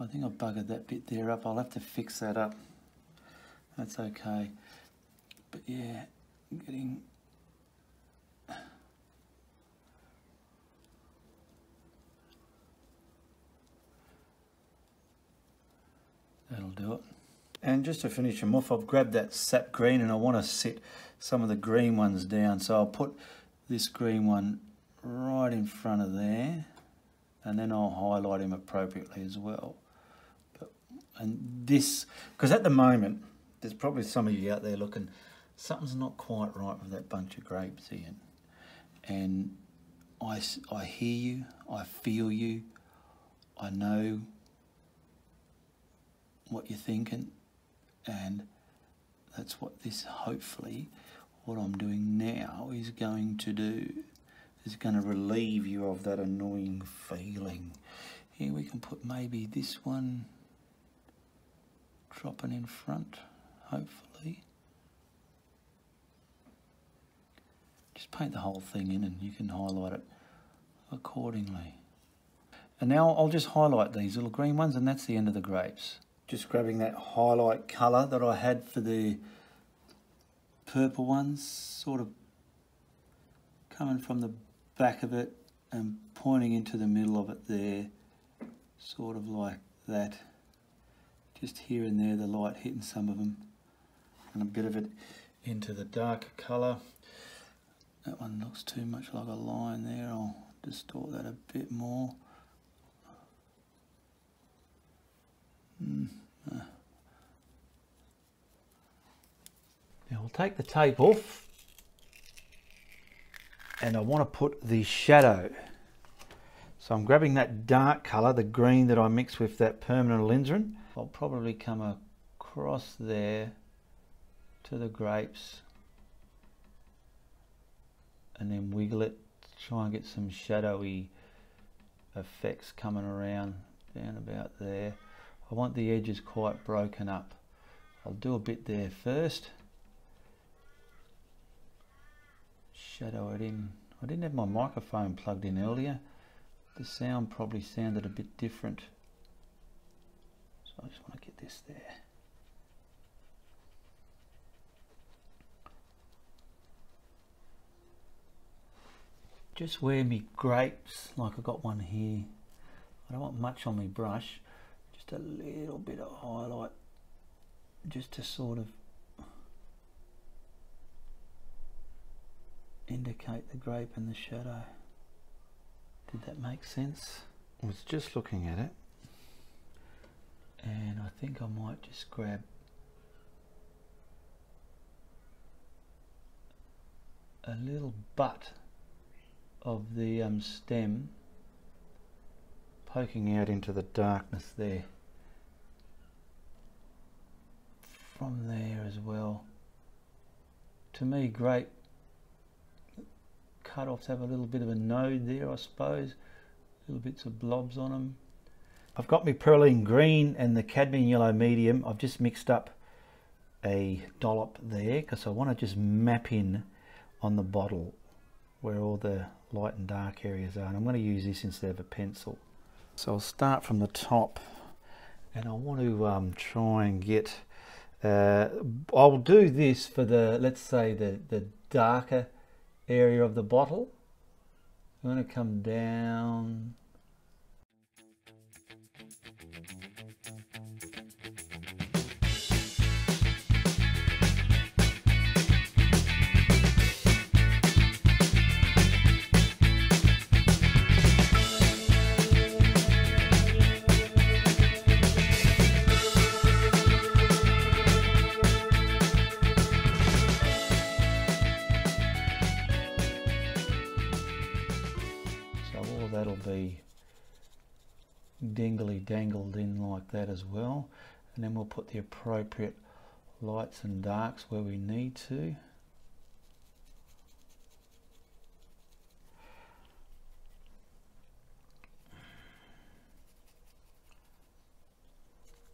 I think I've buggered that bit there up. I'll have to fix that up. That's okay. But yeah I'm getting That'll do it. And just to finish them off, I've grabbed that sap green and I want to set some of the green ones down. So I'll put this green one right in front of there and then I'll highlight him appropriately as well. But, and this, because at the moment, there's probably some of you out there looking, something's not quite right with that bunch of grapes, Ian. And I, I hear you, I feel you, I know what you're thinking and that's what this hopefully what I'm doing now is going to do is going to relieve you of that annoying feeling. Here we can put maybe this one dropping in front hopefully. Just paint the whole thing in and you can highlight it accordingly. And now I'll just highlight these little green ones and that's the end of the grapes. Just grabbing that highlight colour that I had for the purple ones, sort of coming from the back of it and pointing into the middle of it there, sort of like that. Just here and there, the light hitting some of them, and a bit of it into the darker colour. That one looks too much like a line there, I'll distort that a bit more. Mm. I'll take the tape off and I want to put the shadow. So I'm grabbing that dark colour, the green that I mixed with that permanent alizarin. I'll probably come across there to the grapes and then wiggle it, try and get some shadowy effects coming around down about there. I want the edges quite broken up. I'll do a bit there first. Shadow it in. I didn't have my microphone plugged in earlier. The sound probably sounded a bit different. So I just want to get this there. just where me grapes, like I got one here, I don't want much on my brush, just a little bit of highlight, just to sort of indicate the grape and the shadow. Did that make sense? I was just looking at it, and I think I might just grab a little butt of the um, stem poking out into the darkness there from there as well to me grape cut-offs have a little bit of a node there I suppose. Little bits of blobs on them I've got my perylene green and the cadmium yellow medium. I've just mixed up a dollop there because I want to just map in on the bottle where all the light and dark areas are and I'm going to use this instead of a pencil. So I'll start from the top and I want to um, try and get uh, I'll do this for the let's say the the darker area of the bottle. I'm going to come down like that as well. And then we'll put the appropriate lights and darks where we need to.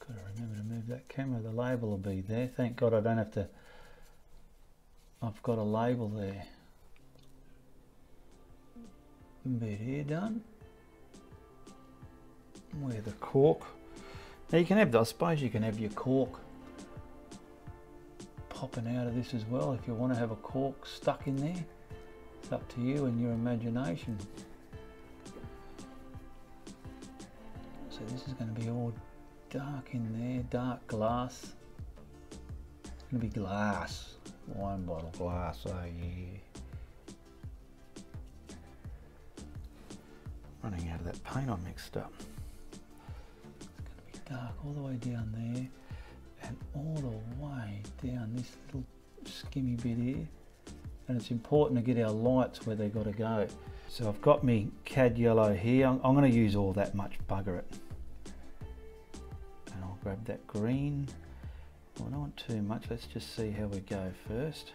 Gotta remember to move that camera. The label will be there. Thank god I don't have to I've got a label there. Bit here done. Where the cork now you can have I suppose you can have your cork popping out of this as well if you want to have a cork stuck in there. It's up to you and your imagination. So this is going to be all dark in there dark glass. It's going to be glass wine bottle. Glass oh yeah. Running out of that paint I mixed up dark all the way down there and all the way down this little skimmy bit here. And it's important to get our lights where they've got to go. So I've got me cad yellow here. I'm, I'm going to use all that much bugger it. And I'll grab that green. Well, I don't want too much. Let's just see how we go first.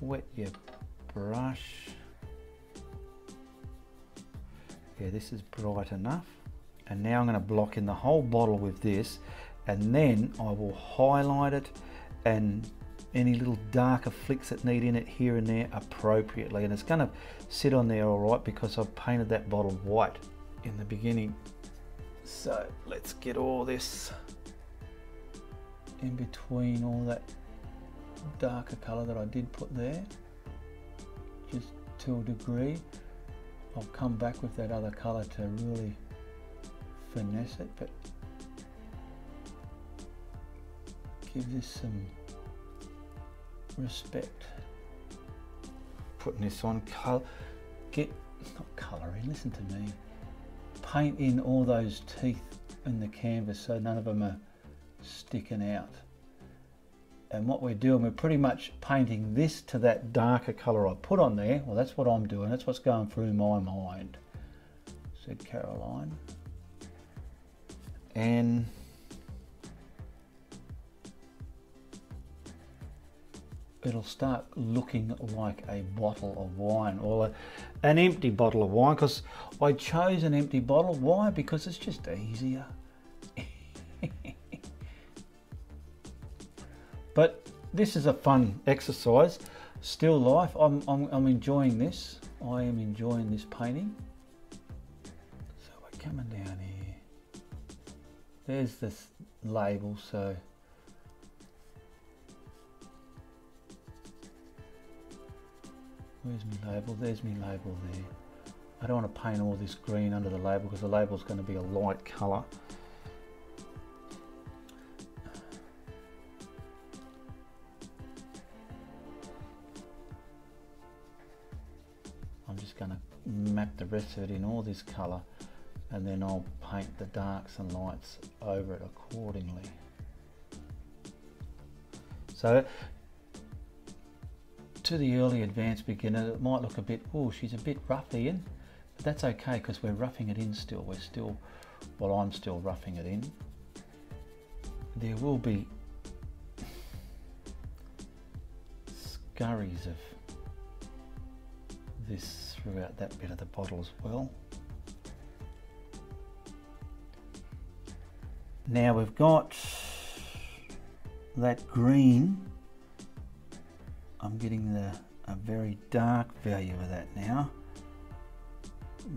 Wet your brush. Yeah this is bright enough and now I'm going to block in the whole bottle with this and then I will highlight it and any little darker flicks that need in it here and there appropriately. And it's going to sit on there all right because I've painted that bottle white in the beginning. So let's get all this in between all that darker color that I did put there. Just to a degree I'll come back with that other color to really finesse it, but give this some respect. Putting this on, color, get, not colouring, listen to me. Paint in all those teeth in the canvas so none of them are sticking out. and what we're doing, we're pretty much painting this to that darker colour I put on there. Well, that's what I'm doing. That's what's going through my mind, said Caroline. And it'll start looking like a bottle of wine or a, an empty bottle of wine because I chose an empty bottle. Why? Because it's just easier. [LAUGHS] But this is a fun exercise. Still life, I'm, I'm, I'm enjoying this. I am enjoying this painting. So we're coming down here. There's this label, so Where's my label? There's my label there. I don't want to paint all this green under the label because the label is going to be a light colour. I'm just going to map the rest of it in all this colour and then I'll paint the darks and lights over it accordingly. So to the early advanced beginner it might look a bit, oh she's a bit rough Ian, but that's okay because we're roughing it in still, we're still, well I'm still roughing it in. There will be scurries of this throughout that bit of the bottle as well. Now we've got that green. I'm getting the a very dark value of that now.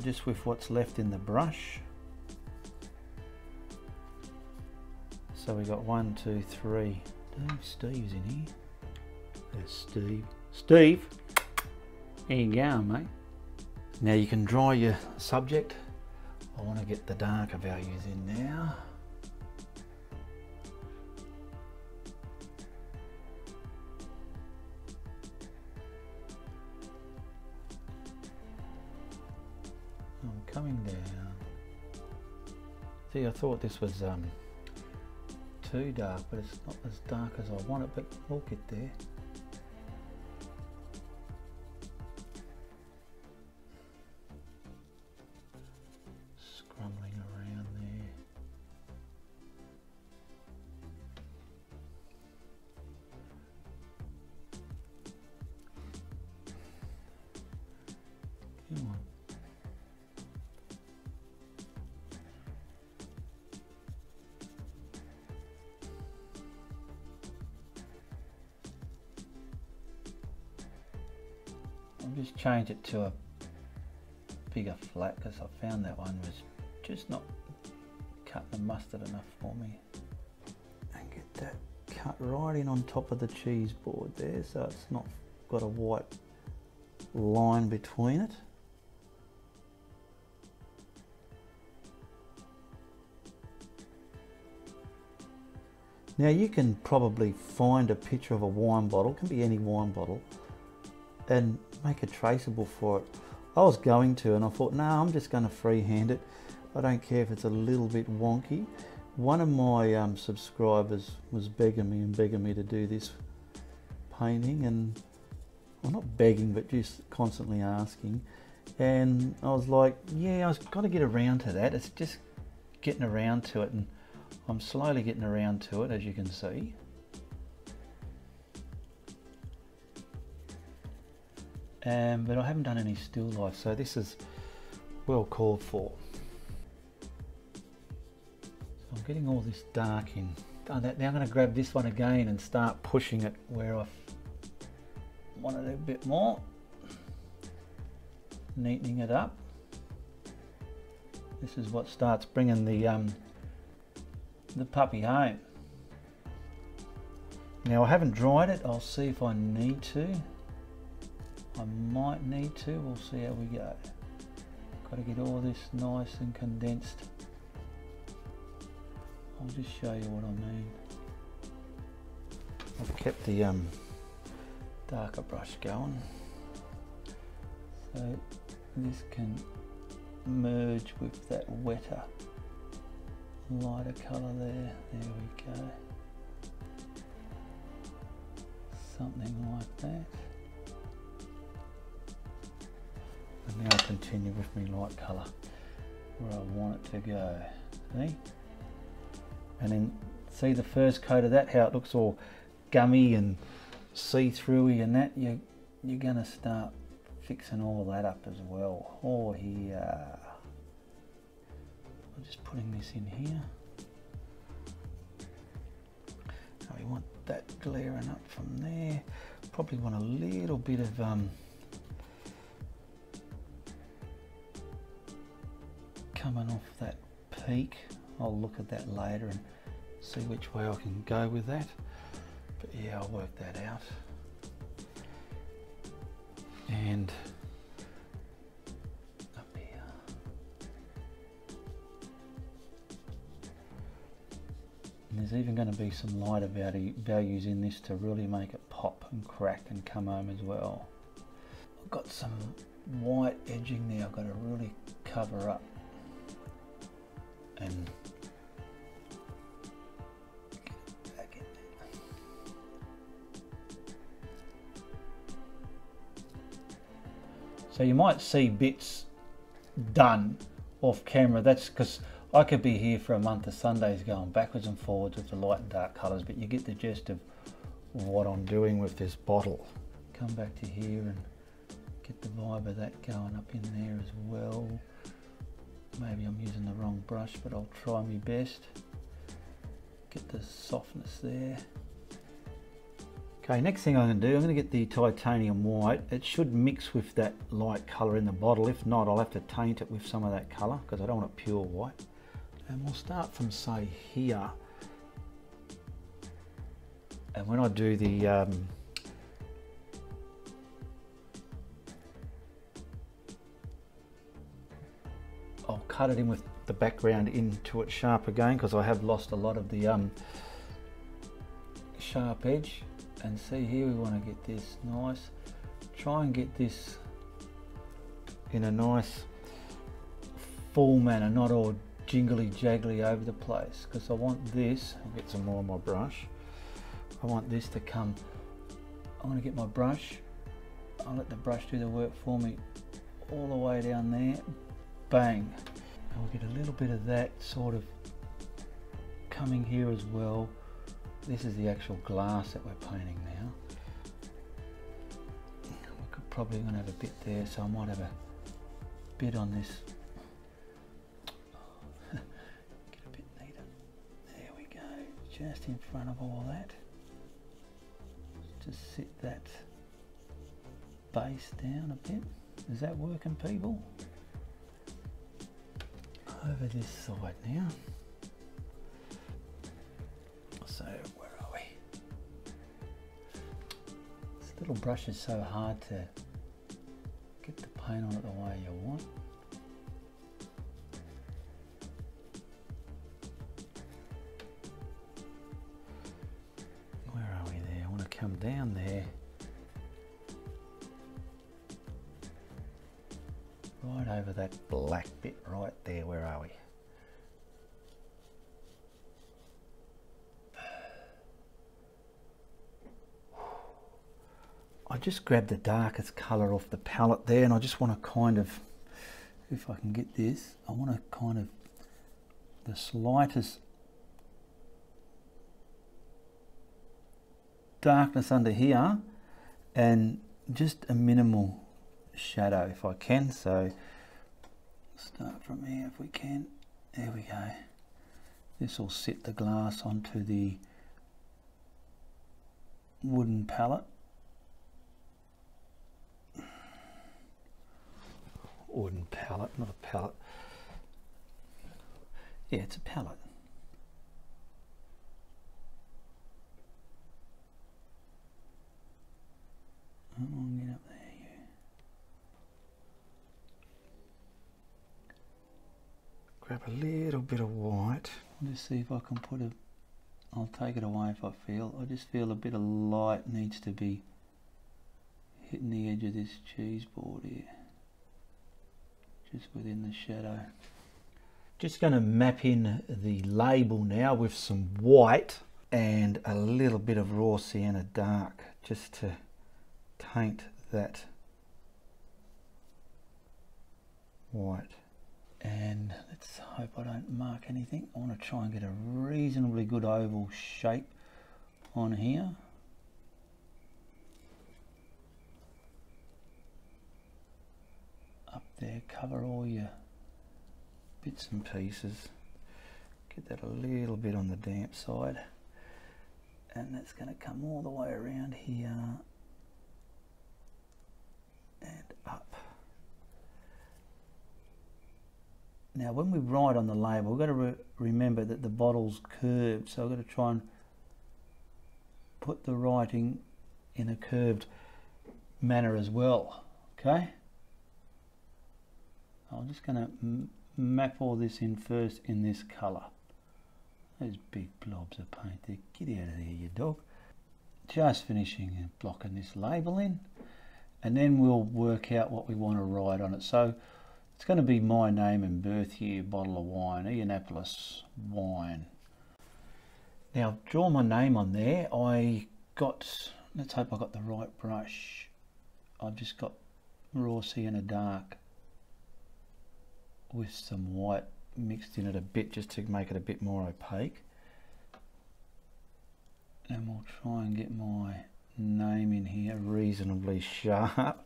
Just with what's left in the brush. So we got one, two, three. Dave Steve's in here. There's Steve. Steve! There you go, mate. Now you can draw your subject. I want to get the darker values in now. I thought this was um, too dark, but it's not as dark as I want it, but we'll get there. Change it to a bigger flat because I found that one was just not cutting the mustard enough for me. And get that cut right in on top of the cheese board there so it's not got a white line between it. Now you can probably find a picture of a wine bottle, it can be any wine bottle, and make a traceable for it. I was going to and I thought, no, nah, I'm just going to freehand it. I don't care if it's a little bit wonky. One of my um, subscribers was begging me and begging me to do this painting and, well not begging, but just constantly asking. And I was like, yeah, I've got to get around to that. It's just getting around to it and I'm slowly getting around to it as you can see. Um, but I haven't done any still life so this is well called for. I'm getting all this dark in. Now I'm going to grab this one again and start pushing it where I want it a bit more. Neatening it up. This is what starts bringing the um, the puppy home. Now I haven't dried it. I'll see if I need to. I might need to, we'll see how we go. Got to get all this nice and condensed. I'll just show you what I mean. I've kept the um, darker brush going. So this can merge with that wetter lighter colour there. There we go. something like that. And now continue with my light colour where I want it to go. See? And then see the first coat of that, how it looks all gummy and see-throughy and that, you, you're going to start fixing all that up as well. Oh, here. I'm just putting this in here. Now we want that glaring up from there. Probably want a little bit of um, coming off that peak. I'll look at that later and see which way I can go with that. But yeah, I'll work that out. And up here. And there's even going to be some lighter values in this to really make it pop and crack and come home as well. I've got some white edging there I've got to really cover up and So you might see bits done off camera. That's because I could be here for a month of Sundays going backwards and forwards with the light and dark colours, but you get the gist of what I'm doing with this bottle. Come back to here and get the vibe of that going up in there as well. Maybe I'm using the wrong brush, but I'll try my best. Get the softness there. Okay, next thing I'm going to do, I'm going to get the titanium white. It should mix with that light colour in the bottle. If not, I'll have to taint it with some of that colour because I don't want it pure white. And we'll start from, say, here. And when I do the um, cut it in with the background into it sharp again because I have lost a lot of the um, sharp edge. And see here we want to get this nice try and get this in a nice full manner not all jingly jaggly over the place. Because I want this I'll get some more on my brush. I want this to come I'm going to get my brush. I'll let the brush do the work for me all the way down there. Bang and we'll get a little bit of that sort of coming here as well this is the actual glass that we're painting now. We could probably to have a bit there, so I might have a bit on this. [LAUGHS] Get a bit neater. There we go, just in front of all that. Just sit that base down a bit. Is that working, people? Over this side now. So where are we? This little brush is so hard to get the paint on it the way you want. Where are we there? I want to come down there. Right over that black bit right there. Where are we? I just grabbed the darkest colour off the palette there and I just want to kind of, if I can get this, I want to kind of, the slightest darkness under here and just a minimal shadow if I can. So start from here if we can. There we go. This will set the glass onto the wooden palette. wooden palette, not a palette. Yeah, it's a palette. Come on, get up there, you. Grab a little bit of white. Just see if I can put a. I'll take it away if I feel. I just feel a bit of light needs to be hitting the edge of this cheese board here just within the shadow. Just going to map in the label now with some white and a little bit of raw sienna dark just to taint that white and let's hope I don't mark anything. I want to try and get a reasonably good oval shape on here. Up there cover all your bits and pieces. Get that a little bit on the damp side. And that's going to come all the way around here and up now when we write on the label we've got to re remember that the bottle's curved so I've got to try and put the writing in a curved manner as well okay I'm just going to map all this in first in this colour. Those big blobs of paint there. Get out of there, you dog. Just finishing and blocking this label in. And then we'll work out what we want to write on it. So it's going to be my name and birth year, bottle of wine, Ianapolis wine. Now draw my name on there. I got, let's hope I got the right brush. I've just got raw sienna dark with some white mixed in it a bit just to make it a bit more opaque and we'll try and get my name in here reasonably [LAUGHS] sharp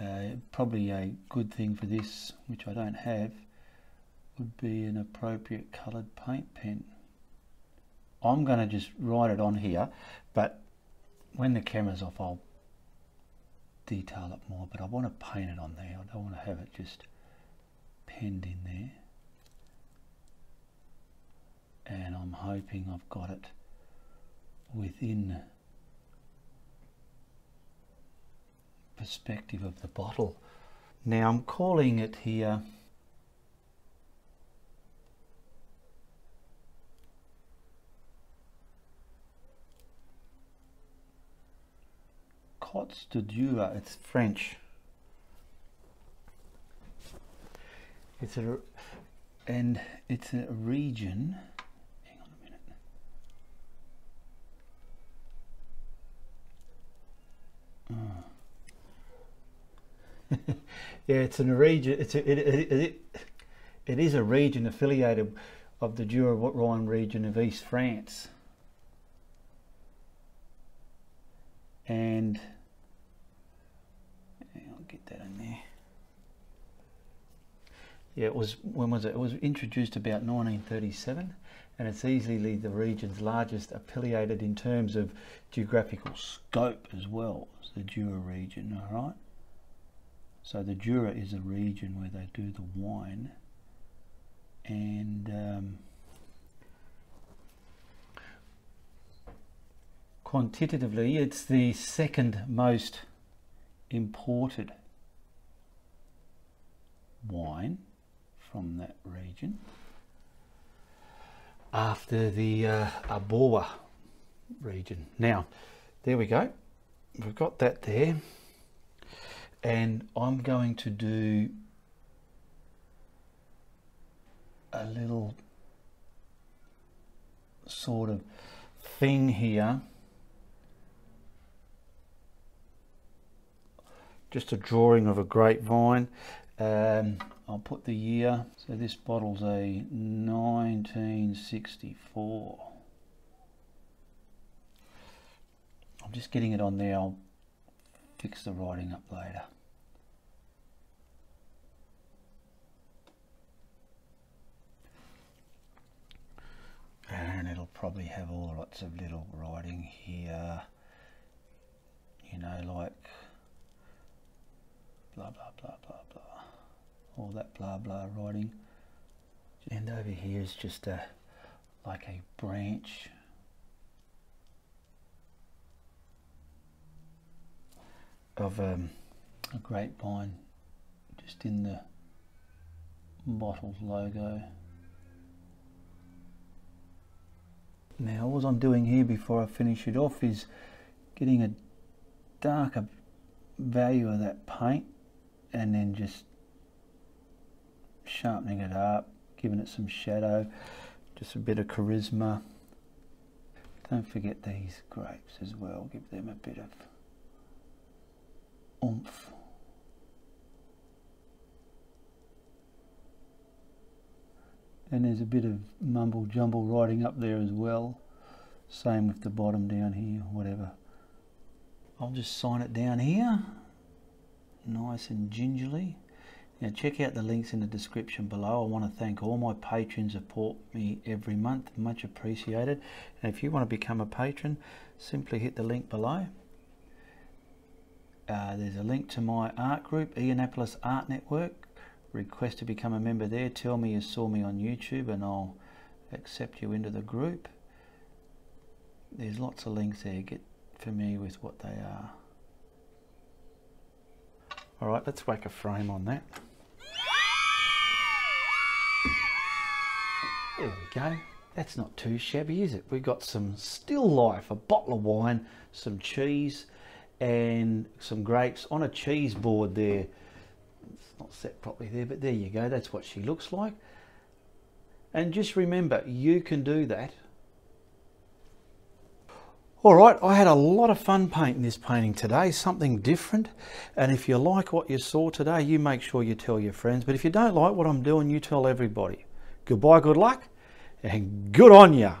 uh, probably a good thing for this which I don't have would be an appropriate coloured paint pen. I'm going to just write it on here but when the camera's off I'll detail it more but I want to paint it on there. I don't want to have it just penned in there. And I'm hoping I've got it within perspective of the bottle. Now I'm calling it here Côte d'Or, it's French. It's a and it's a region. Hang on a minute. Oh. [LAUGHS] yeah, it's a region. It's a, it, it, it, it is a region affiliated of the Jura-Rhine region of East France. And I'll get that in there. Yeah, it was, when was it? It was introduced about 1937 and it's easily the region's largest affiliated in terms of geographical scope as well as the Jura region, all right? So the Jura is a region where they do the wine and um, quantitatively it's the second most imported wine from that region after the uh, region. Now, there we go. We've got that there. And I'm going to do a little sort of thing here. Just a drawing of a grapevine. Um, I'll put the year. So this bottle's a 1964. I'm just getting it on there. I'll fix the writing up later. And it'll probably have all lots of little writing here. You know, like blah, blah, blah, blah, blah all that blah blah writing and over here is just a like a branch of um, a grapevine just in the bottle's logo now what I'm doing here before I finish it off is getting a darker value of that paint and then just sharpening it up, giving it some shadow, just a bit of charisma. Don't forget these grapes as well, give them a bit of oomph. And there's a bit of mumble jumble writing up there as well. Same with the bottom down here, whatever. I'll just sign it down here, nice and gingerly. Now check out the links in the description below. I want to thank all my patrons who support me every month, much appreciated. And if you want to become a patron, simply hit the link below. Uh, there's a link to my art group, Ianapolis Art Network. Request to become a member there. Tell me you saw me on YouTube and I'll accept you into the group. There's lots of links there. Get familiar with what they are. All right, let's whack a frame on that. There we go. That's not too shabby, is it? We've got some still life, a bottle of wine, some cheese, and some grapes on a cheese board there. It's not set properly there, but there you go. That's what she looks like. And just remember, you can do that. All right, I had a lot of fun painting this painting today, something different. And if you like what you saw today, you make sure you tell your friends. But if you don't like what I'm doing, you tell everybody. Goodbye, good luck, and good on ya.